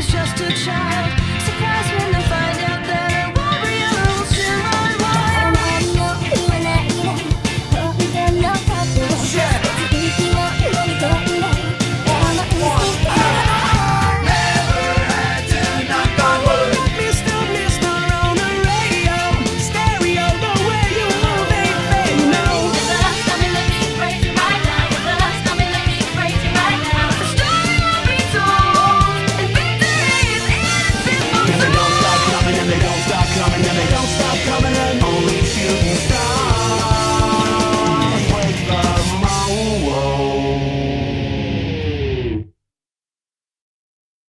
was just a child. coming in.